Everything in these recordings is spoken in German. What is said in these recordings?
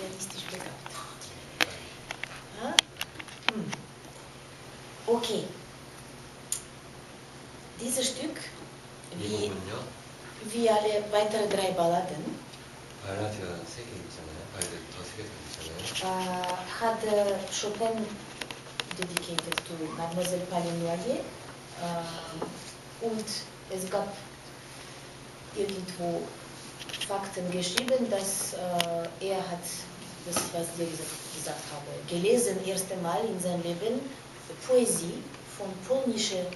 realistisch betrachtet. Ja? Hm. Okay. Dieses Stück, wie, wie alle weiteren drei Balladen, äh, hat äh, Chopin dedicated to Mademoiselle Palinoyer äh, und es gab irgendwo Fakten geschrieben, dass äh, er hat, das was ich gesagt habe, gelesen, erste Mal in seinem Leben Poesie von polnischen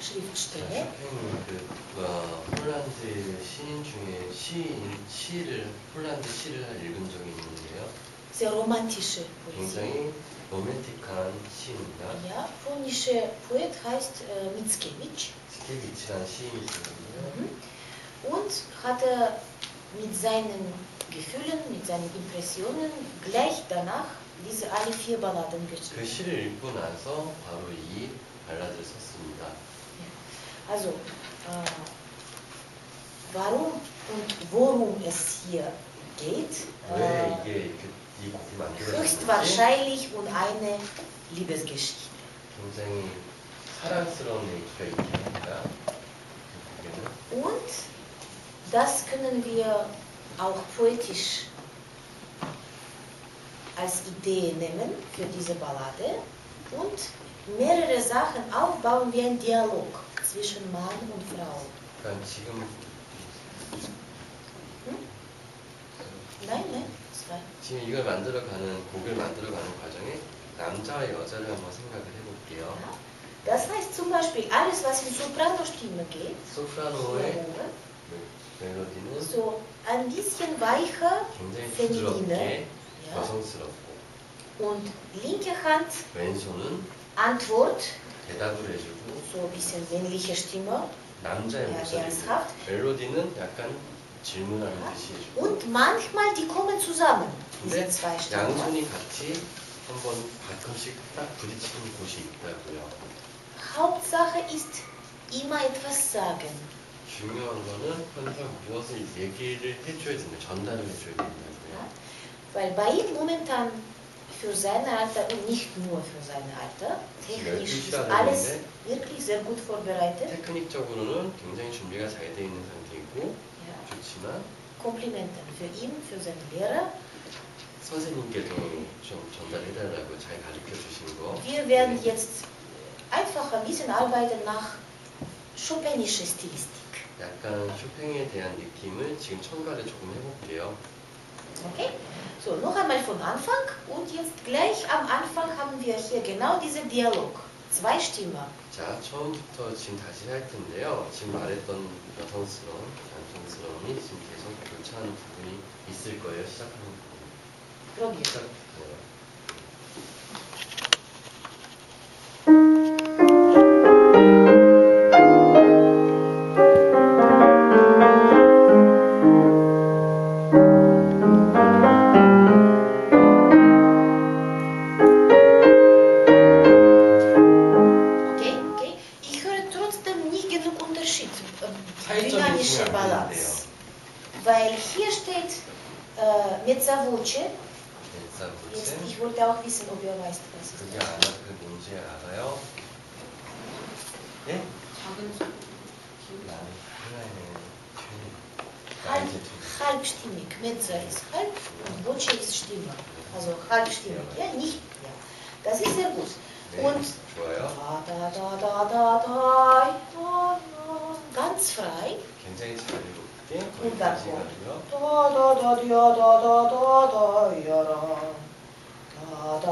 Schriftsteller. Sehr romantische Poesie. 로맨틱한 Ja, polnische Poet heißt äh, Mickiewicz. Mickiewicz란 ein Mhm Und hat er mit seinen Gefühlen, mit seinen Impressionen gleich danach diese alle vier Balladen 그 geschrieben. 시를 읽고 나서 바로 이 발라드를 썼습니다. Also, äh, warum und worum es hier geht, 왜 äh, 이게 이렇게 이 곡이 만들어졌는지 höchstwahrscheinlich um eine Liebesgeschichte. 굉장히 사랑스러운 얘기가 있긴 합니다. 이 곡에는. Und das können wir auch poetisch als Idee nehmen für diese Ballade und mehrere Sachen aufbauen wie ein Dialog zwischen Mann und Frau. 그러니까 지금 Nein, nein, zwei. 지금 이걸 만들어가는 곡을 만들어가는 과정에 남자와 여자를 한번 생각을 해볼게요. Ja? Das heißt zum Beispiel, alles was in Soprano-Stimme geht, 소프라노의 Dialoge, 멜로디는 so ein bisschen weicher, 굉장히 feminine, 부드럽게 ja? 여성스럽고 und linke Hand 왼손은 Antwort, 대답을 해주고 so ein bisschen männliche Stimme, 남자의 Ja, 목소리 ernsthaft? 멜로디는 약간 질문하는 듯이 해주고 Und manchmal die kommen zusammen, diese 근데 zwei Stimmen. 양손이 같이 한번 가끔씩 딱 부딪히는 곳이 있다고요. Hauptsache ist immer etwas sagen. 중요한 거는 항상 무엇을 얘기를 해줘야 된다, 전달을 해줘야 된다고요. Ja? Weil bei ihm momentan für sein Alter und nicht nur für sein Alter, technisch ist alles wirklich sehr gut vorbereitet. 테크닉적으로는 굉장히 준비가 잘 돼 있는 상태이고 Ja. 좋지만 Komplimenten für ihn, für seinen Lehrer. 선생님께도 좀 전달해달라고 잘 가르쳐 주신 거. Wir werden 네. jetzt einfach ein bisschen arbeiten nach Chopinischer Stilistik. 약간 쇼팽에 대한 느낌을 지금 첨가를 조금 해볼게요. Okay? So, noch einmal von Anfang und jetzt gleich am Anfang haben wir hier genau diesen Dialog. Zwei Stimmen. 자, 처음부터 지금 다시 할 텐데요. 지금 말했던 여성스러운, 남성스러움이 지금 계속 교차하는 부분이 있을 거예요. 시작하는 부분. Probier. 시작. 네.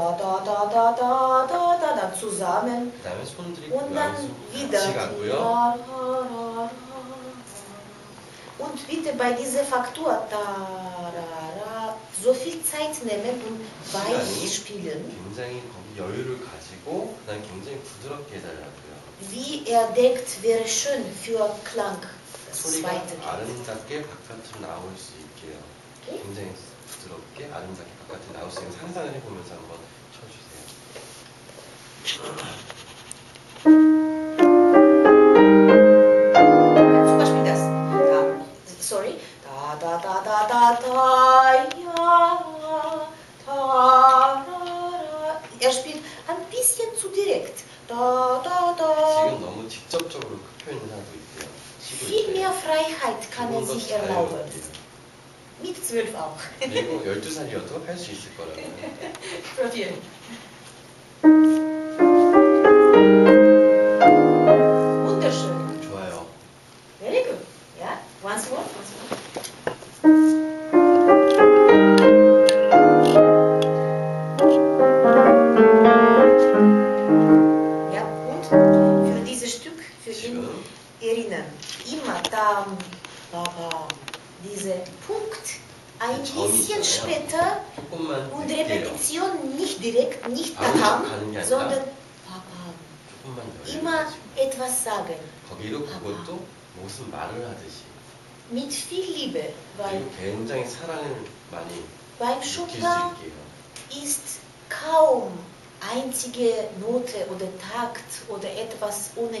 Da, da, da, da, da, da, da, da, dann zusammen. 그 다음에 손들이 Und dann 양손 wieder. 같이 가고요. Da, da, da, da. Und bitte bei dieser Faktur da, da, da, so viel Zeit nehmen und weich spielen, 굉장히 거기 여유를 가지고 난 굉장히 부드럽게 해달라고요. wie er denkt, wäre schön für Klang. Das 소리가 zweite Kind. 아름답게 바깥으로 나올 수 있게요. Okay? 굉장히 부드럽게 아름답게 바깥으로 나올 수 있는 상상을 해보면서 한번 쳐주세요. 12살이어도 할 수 있을 거라고. Wunderschön.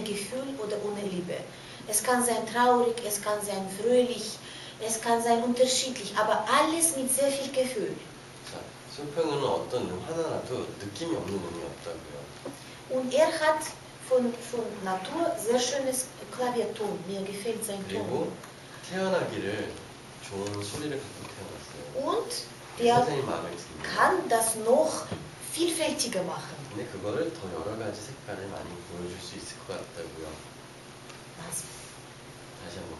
ohne Gefühl oder ohne Liebe. Es kann sein traurig, es kann sein fröhlich, es kann sein unterschiedlich, aber alles mit sehr viel Gefühl. 자, 쇼팽은 어떤 음 하나라도 느낌이 없는 음이 없다고요. Und er hat von, von Natur sehr schönes Klavierton. Mir gefällt sein 그리고 Ton. 태어나기를 좋은 소리를 갖고 태어났어요. Und 그게 er 선생님 마음에 듭니다. kann das noch vielfältiger machen. 근데 그거를 더 여러 가지 색깔을 많이 보여줄 수 있을 것 같다고요. Was? 다시 한번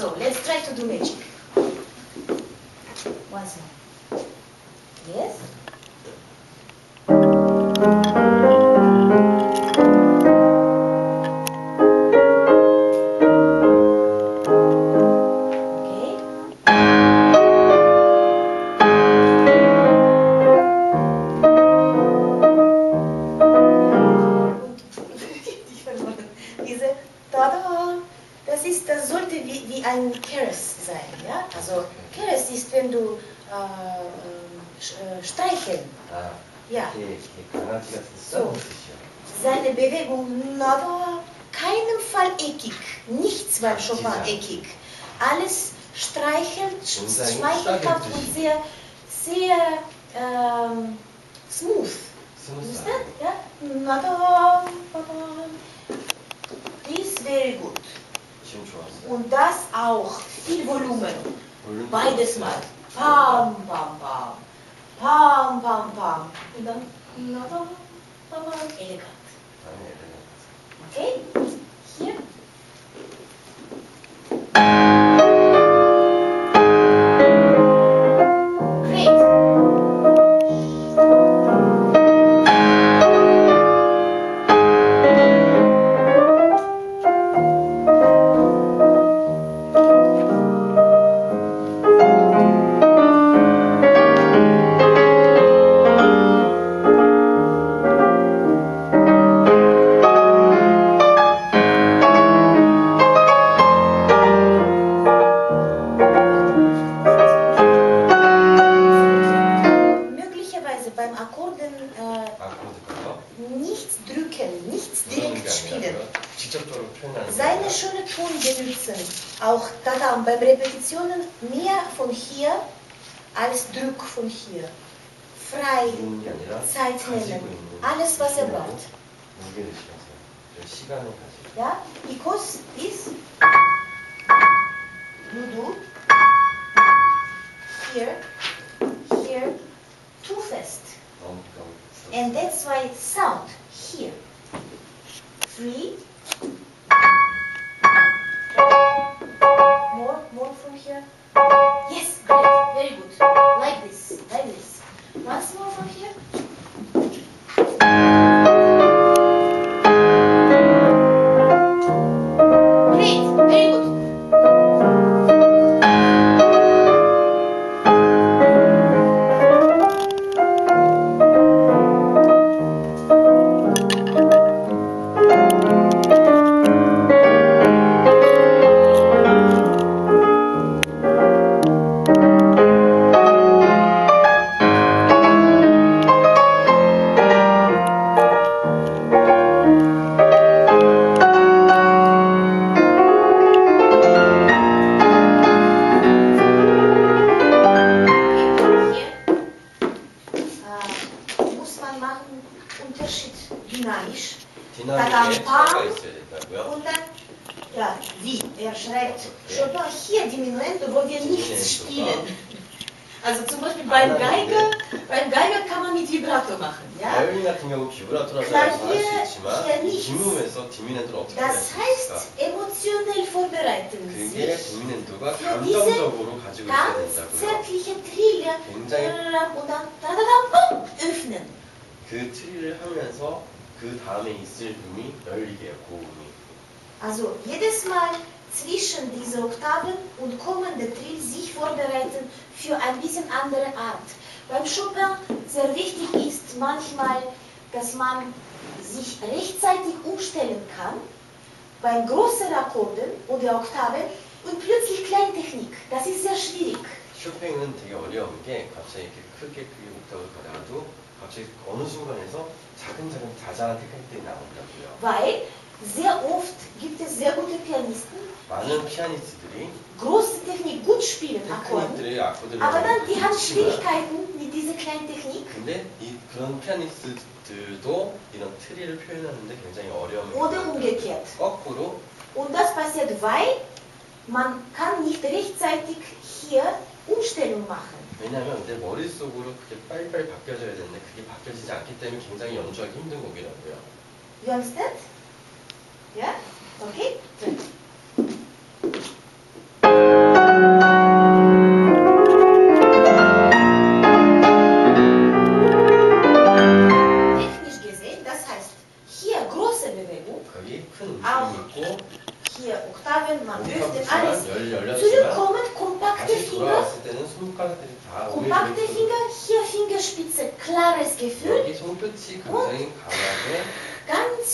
So let's try to do magic. Once more. Yes? Pam pam pam. No to, no to, to elegant. No Okay. 무게를 실어서 저 시간을 가지고 Ja? Because this you do here, here, too fast. 너무 너무 And that's why sound here. Three. schreibt Chopin hier Diminuendo, wo wir nichts spielen. Also zum Beispiel beim Geiger, beim Geiger kann man mit Vibrato machen, ja? 바이올린 같은 경우 비브라토라서 클라리넷, 할수 있지만 피아니스트. 디무에서 디미넨도를 어떻게 할 Das 수 heißt, 있을까? emotionell vorbereiten 그게 sich. 디미넨도가 für diese 감정적으로 가지고 있어야 Ganz 된다고요. zärtliche Trille 굉장히 und dann da, da, da, pum, öffnen. 그 트리를 하면서 그 다음에 있을 음이 열리게 해요. 고음이. Also jedes Mal zwischen diese Oktaven und kommende Trill sich vorbereiten für ein bisschen andere Art. Beim Chopin sehr wichtig ist manchmal, dass man sich rechtzeitig umstellen kann beim großen Akkorden oder Oktaven und plötzlich Kleintechnik. Das ist sehr schwierig. 쇼팽은 되게 어려운 게 갑자기 이렇게 크게 크게 옥타브를 가다가도 갑자기 어느 순간에서 차근차근 자잘한 테크닉들이 나온다고요. Weil sehr oft gibt es sehr gute Pianisten, 많은 피아니스트들이 große Technik gut spielen, Akkorden, 테크닉들을 아코드를 aber dann die haben 좋지만 Schwierigkeiten mit dieser Kleintechnik. 근데 이 그런 피아니스트들도 이런 트리를 표현하는데 굉장히 어려움을 Oder 겪어요. umgekehrt. 거꾸로 Und das passiert, weil man kann nicht rechtzeitig hier Umstellung machen. 왜냐하면 내 머릿속으로 그게 빨리빨리 바뀌어져야 되는데 그게 바뀌어지지 않기 때문에 굉장히 연주하기 힘든 곡이라고요. You understand? Yeah? Okay? Good.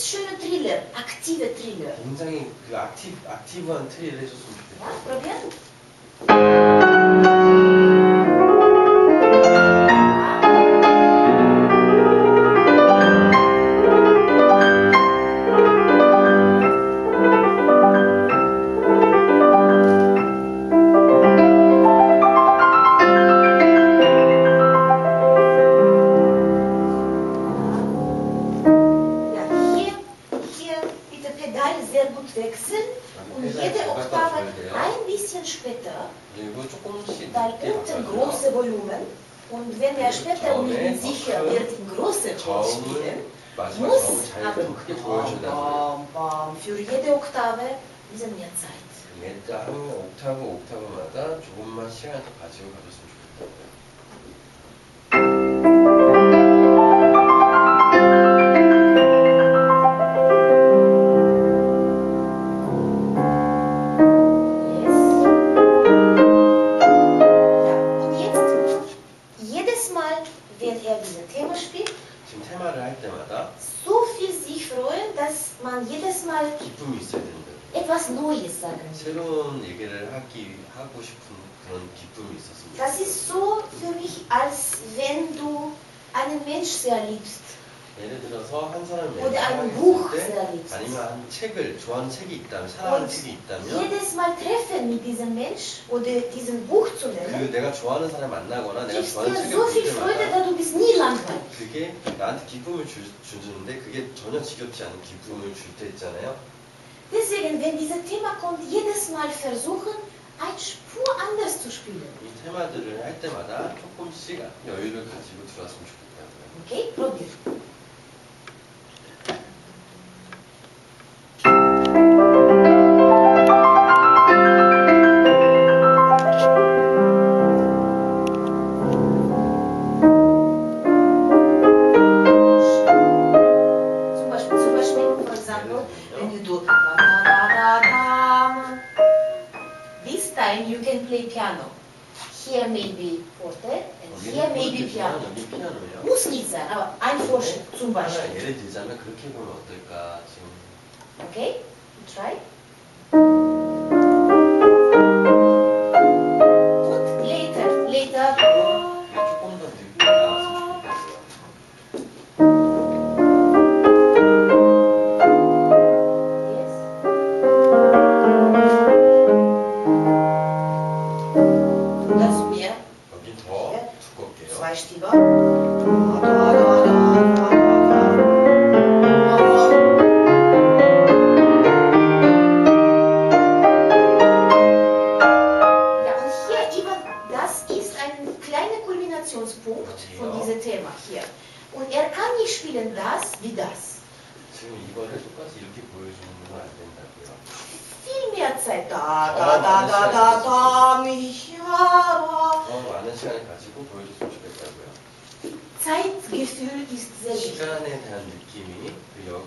Schöne Triller, aktive Triller. 굉장히 그 액티브, 액티브한 트리를 해줬으면 좋겠어요. probieren. Mensch sehr liebst. 예를 들어서 한 사람을 oder Buch 때 sehr liebst. 아니면 한 책을 좋아하는 책이 있다면 사랑하는 Und 책이 있다면 jedes Mal treffen mit diesem Mensch oder diesem Buch zu 그 nehmen, 내가 좋아하는 사람 만나거나 내가 gibst 좋아하는 dir 책을 so 볼 viel Freude, 때마다 dass du bist nie langweilig. 그게 나한테 기쁨을 주, 주는데 그게 전혀 지겹지 않은 기쁨을 줄 때 있잖아요. Deswegen, wenn dieses Thema kommt, jedes Mal versuchen, ein Spur anders zu spielen. 이 테마들을 할 때마다 조금씩 여유를 가지고 들어왔으면 좋겠다고요. Okay? Probier. Zum Beispiel, Zum 하나. 예를 들자면 그렇게 보면 어떨까 지금 Okay? Try. 이렇게 보여주는 건 안 된다고요. Viel mehr Zeit. Da, da, da, da, da, da, mich, ja. 더 많은 시간을 가지고 보여줬으면 좋겠다고요. Zeitgefühl ist sehr wichtig. 시간에 대한 느낌이 그, 여,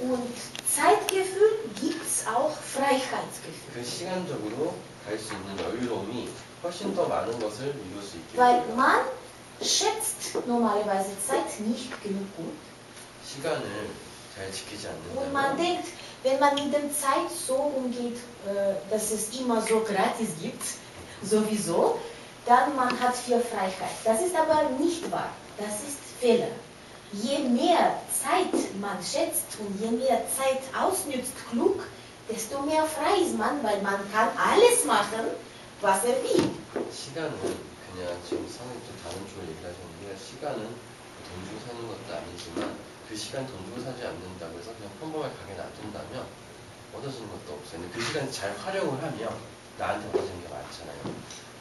Und Zeitgefühl gibt es auch Freiheitsgefühl. 그 시간적으로 갈 수 있는 여유로움이 훨씬 더 많은 것을 이룰 수 있게 Weil 돼요. man schätzt normalerweise Zeit nicht genug gut. 시간을 잘 지키지 Und man 않는다면 denkt, wenn man mit der Zeit so umgeht, äh, dass es immer so gratis gibt, sowieso, dann man hat viel Freiheit. Das ist aber nicht wahr. Das ist Fehler. Je mehr Zeit man schätzt und je mehr Zeit ausnützt klug, desto mehr frei ist man, weil man kann alles machen, was er will. 시간은 그냥 지금 상황이 좀 다른 쪽으로 얘기를 하셨는데 시간은 돈 주고 사는 것도 아니지만 그 시간 돈 주고 사지 않는다고 해서 그냥 평범하게 가게 놔둔다면 얻어지는 것도 없어요. 근데 그 시간 잘 활용을 하면 나한테 얻어지는 게 많잖아요.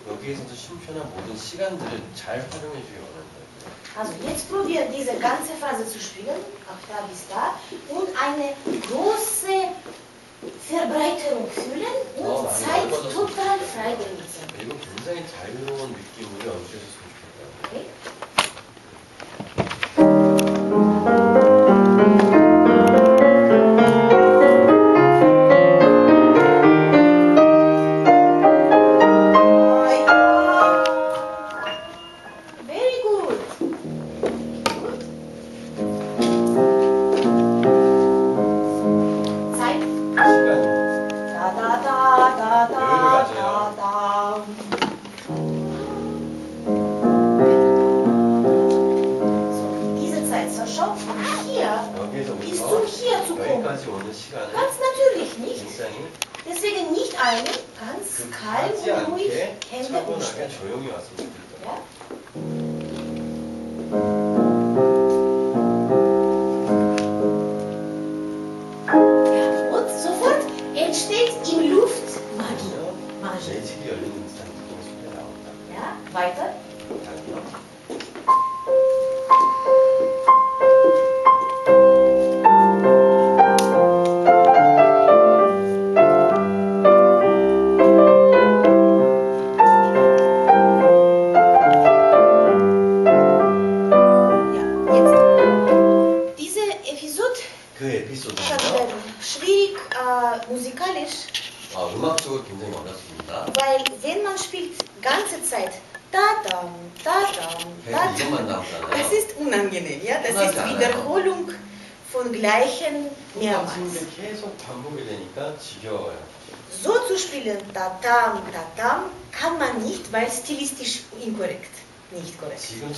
여기에서도 쉼표나 모든 시간들을 잘 활용해 주기 원한다고요. Also jetzt probiert diese ganze Phase zu spielen, ab da bis da, und eine große Verbreiterung fühlen Oh, und nein, Zeit total nicht. frei benutzen. 그리고 굉장히 자유로운 느낌으로 연주해줬으면 좋겠다고요. Okay?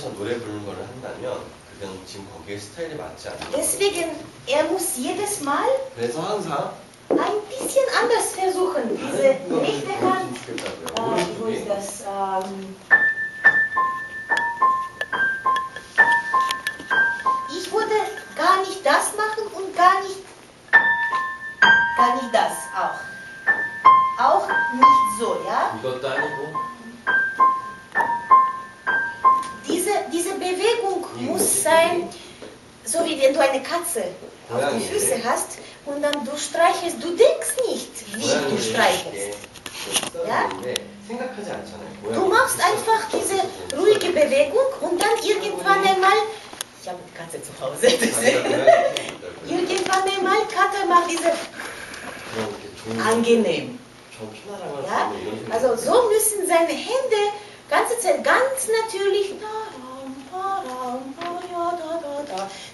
korrekt. 지금처럼 노래 부르는 거를 한다면 그건 지금 거기에 스타일이 맞지 않는 거예요. Deswegen, er muss jedes Mal 그래서 항상 ein bisschen anders versuchen, diese 다른 거를 rechte Hand, 보여주면 좋겠다고요. äh, wo ist 오른쪽이 das, ähm, ich würde gar nicht das machen und gar nicht, gar nicht das auch. Auch nicht so, ja? 이것도 아니고 Bewegung muss sein, so wie wenn du eine Katze auf die Füße hast und dann du streichelst, du denkst nicht, wie du streichelst. Ja? Du machst einfach diese ruhige Bewegung und dann irgendwann einmal, ich habe eine Katze zu Hause, irgendwann einmal Katze macht diese angenehm. Ja? Also so müssen seine Hände ganze Zeit ganz natürlich. Na,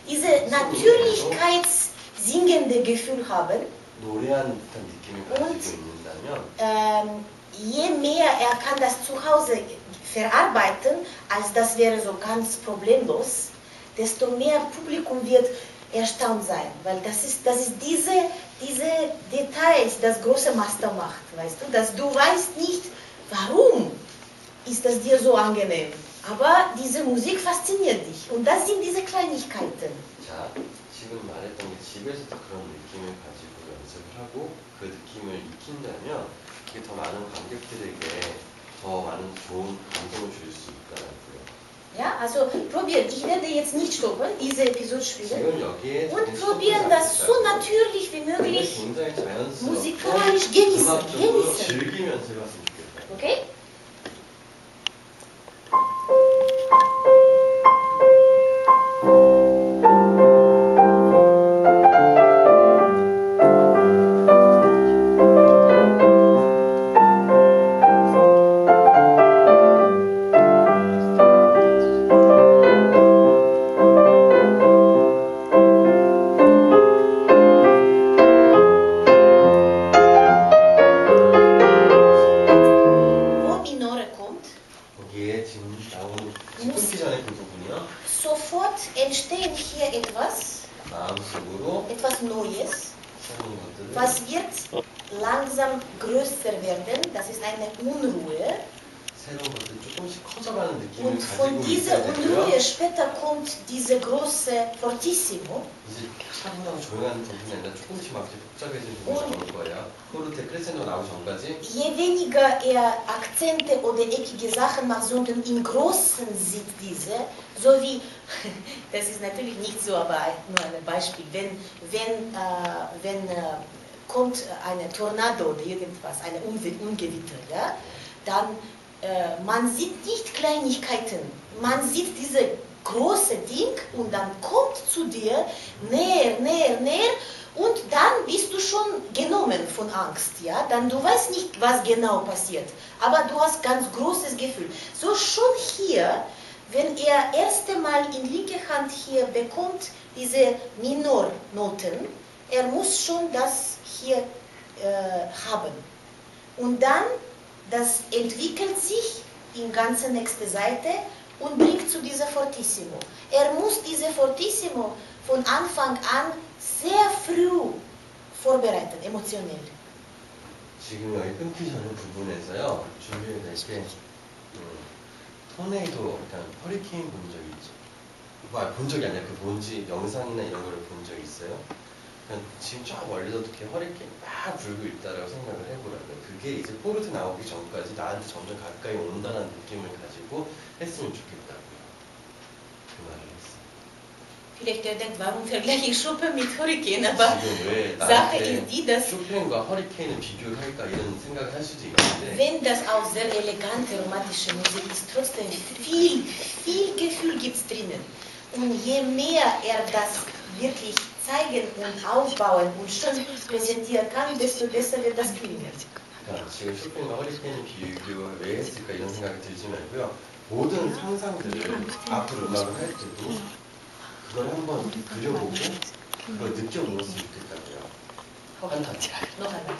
diese natürlichkeitssingende Gefühl haben. Und ähm, je mehr er kann das zu Hause verarbeiten, als das wäre so ganz problemlos, desto mehr Publikum wird erstaunt sein, weil das ist, das ist diese, diese Details, das große Master macht, weißt du, dass du weißt nicht, warum ist das dir so angenehm. aber diese Musik fasziniert dich und das sind diese Kleinigkeiten. 자, 지금 말했던 게 집에서도 그런 느낌을 가지고 연습을 하고 그 느낌을 익힌다면 그게 더 많은 관객들에게 더 많은 좋은 감동을 줄 수 있다고요. Ja, also probieren. Ich werde jetzt nicht stoppen, diese Episode spielen. 지금 여기에 Und 저는 probieren 스톱을 das so 하고 있어요. natürlich wie 근데 möglich. 굉장히 자연스럽고 무지컬리sch genießen, 음악적으로 genießen. 즐기면서 해봤으면 좋겠어요. Okay? Wo Je weniger er eh, eh, Akzente oder eckige Sachen macht, sondern im Großen sieht diese, so wie, das ist natürlich nicht so, aber nur ein Beispiel, wenn, wenn, äh, wenn äh, kommt eine Tornado oder irgendwas, eine Ungewitter, ja, dann äh, man sieht nicht Kleinigkeiten, man sieht diese große Ding und dann kommt zu dir näher, näher, näher und dann bist du schon genommen von Angst, ja? Dann du weißt nicht, was genau passiert, aber du hast ganz großes Gefühl. So schon hier, wenn er erste Mal in linke Hand hier bekommt diese Minornoten, er muss schon das hier äh, haben. Und dann, das entwickelt sich in ganze nächste Seite und bringt zu dieser Fortissimo. Er muss diese Fortissimo von Anfang an sehr früh vorbereiten, emotionell. 지금 여기 끊기 전의 부분에서요 준비가 될게 음, 토네이도 일단 허리케인 본 적이 있죠. 뭐, 아니, 본 적이 아니라 그 뭔지 영상이나 이런 거를 본 적이 있어요. 그냥 지금 쫙 멀리서 이렇게 허리케인 막 불고 있다라고 생각을 해보라고요. 그게 이제 포르트 나오기 전까지 나한테 점점 가까이 온다는 느낌을 가지고 했으면 좋겠다고요. 그 말을 했어요. Vielleicht er denkt, warum vergleiche ich Chopin mit Hurricane? Aber Sache ist die, dass wenn das auch sehr elegante romantische Musik ist, trotzdem viel, viel Gefühl gibt es drinnen. Und je mehr er das wirklich zeigen und aufbauen und schön präsentieren kann, desto besser wird das klingen. 그러니까 지금 쇼팽과 허리케인을 비교를 왜 했을까 이런 생각이 들지 말고요. 모든 상상들을 앞으로 음악을 할 때도 그걸 한번 그려보고 그걸 느껴보았으면 좋겠다고요. 한. Noch einmal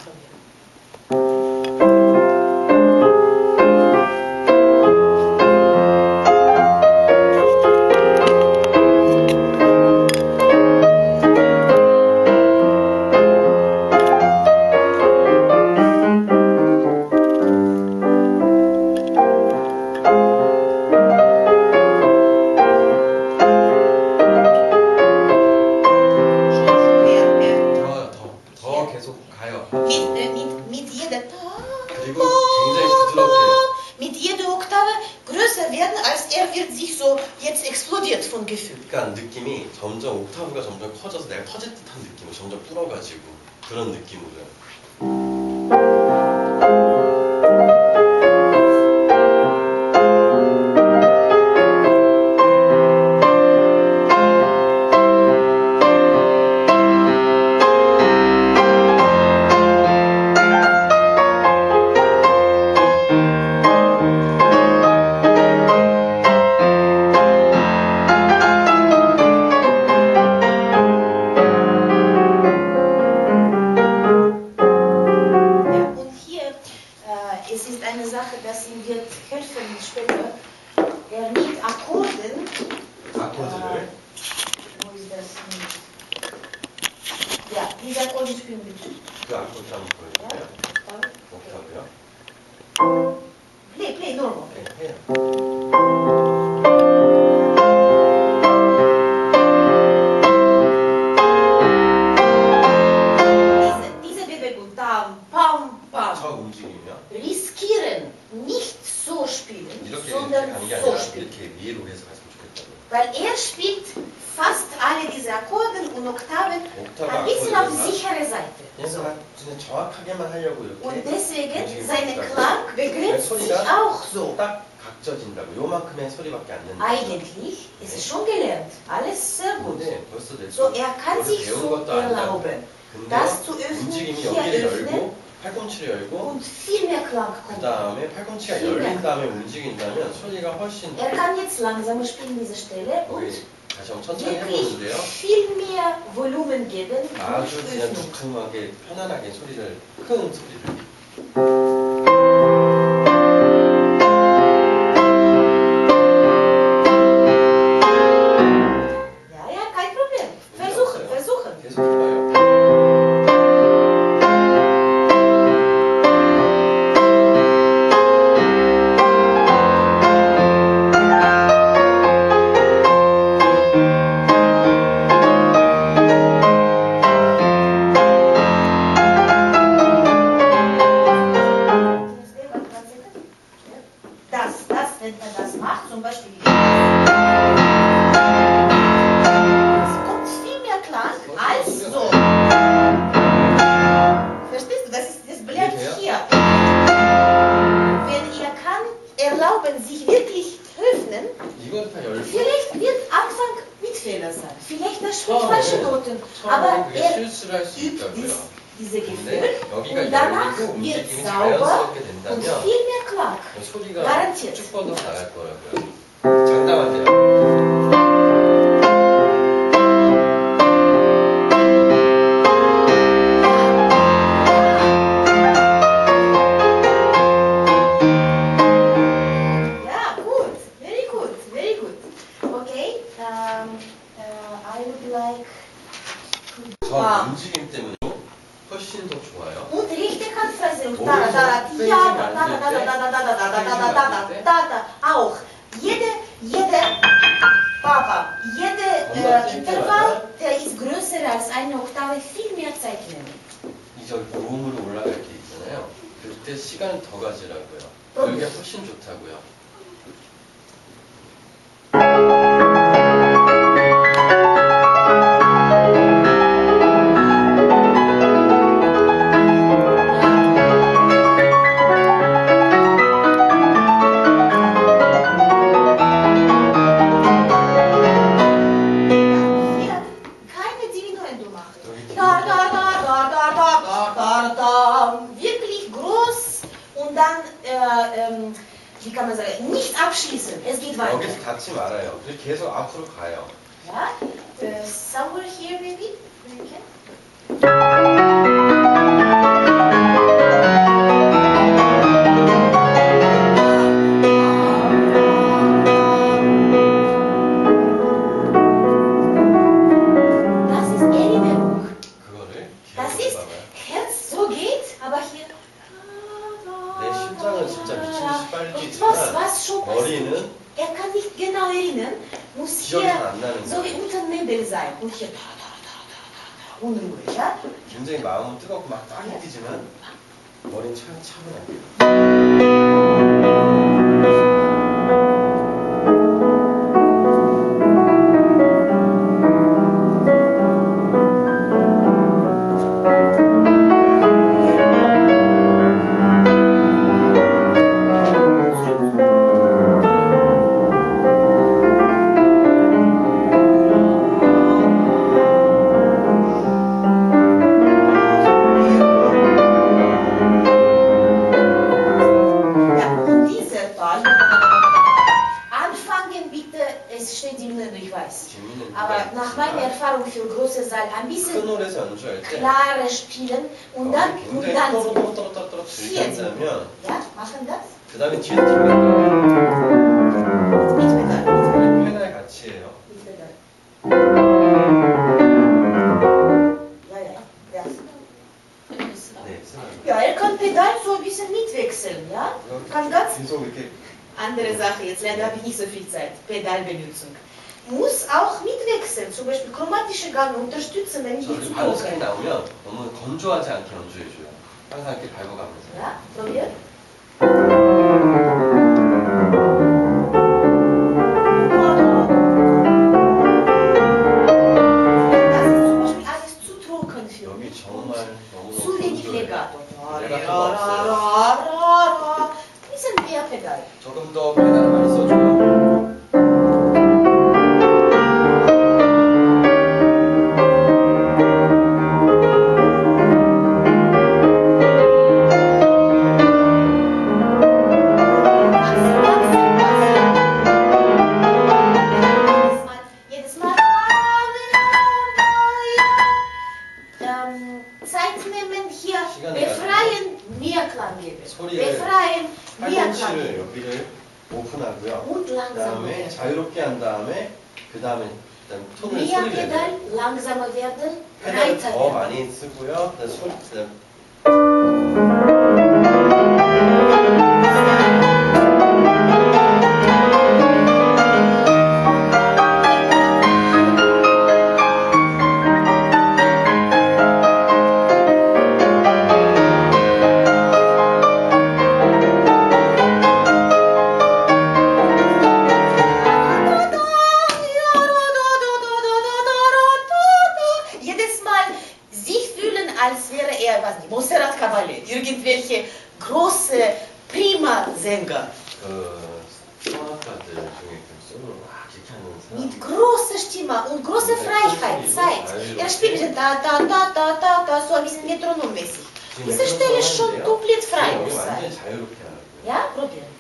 von als er wird sich so jetzt explodiert von Gefühl. 그러니까 느낌이 점점 옥타브가 점점 커져서 내가 터질 듯한 느낌을 점점 불어가지고 그런 느낌으로요. 옥타브 ein bisschen auf 아코드에서 sichere Seite. 그래서 진짜 정확하게만 하려고 Und 이렇게 deswegen, 움직이고 seine 있다고. Klang begrenzt sich 소리가 auch so. 딱 각져진다고. 요만큼의 소리밖에 안 낸다. Eigentlich ist es schon gelernt. Alles sehr gut. 근데 벌써 내가 So, er kann 그거를 sich 배운 so 것도 아니다. erlauben. 근데 Das zu öffnen, 움직임이 hier 여기를 öffnen 열고 팔꿈치를 열고 und viel mehr Klang 그 kommt. 다음에 팔꿈치가 힘을. 열린 다음에 움직인다면 소리가 훨씬 Er kann jetzt langsamer spielen diese Stelle und 여기 다시 한번 천천히 해보는데요. 아주 그냥. 두툼하게 편안하게 소리를 큰 소리를 would like 저 아. 움직임 때문에 훨씬 더 좋아요. und rechte Hand versucht. Wo Da, da, da, ist es? ja, Welche da, da, da, da, da, da, da, da, da, da, da, da, Welche da, da, auch. Jede, jede, Papa, jede Hundert äh, Intervall, der ist größer als eine Oktave, viel mehr Zeit nehmen. 이 저기 고음으로 올라갈 게 있잖아요. 그때 시간을 더 가지라고요. 어. 여기가 훨씬 좋다고요. here maybe? Okay. ist. Aber nach meiner Erfahrung für große Saal ein bisschen klare spielen und dann und dann hier. Ja, machen das. 그다음에 뒤에 들어가면 페달 같이 해요. Ja, er kann Pedal so ein bisschen mitwechseln. Andere Sache, jetzt leider habe ich nicht so viel Zeit. Pedalbenutzung. Muss auch mitwechseln, zum Beispiel chromatische Gang unterstützen, wenn ich 바로 스킨 gucke. 나오면 너무 건조하지 않게 연주해줘요. 항상 이렇게 밟아가면서. Ja, probiert. als wäre er, was nicht, Monserrat Caballé, irgendwelche große, prima Sänger. Mit großer Stimme und großer Freiheit, Zeit. Er spielte da, da, da, da, da, da, so ein bisschen metronommäßig. Diese Stelle ist schon komplett frei. Ja, probieren.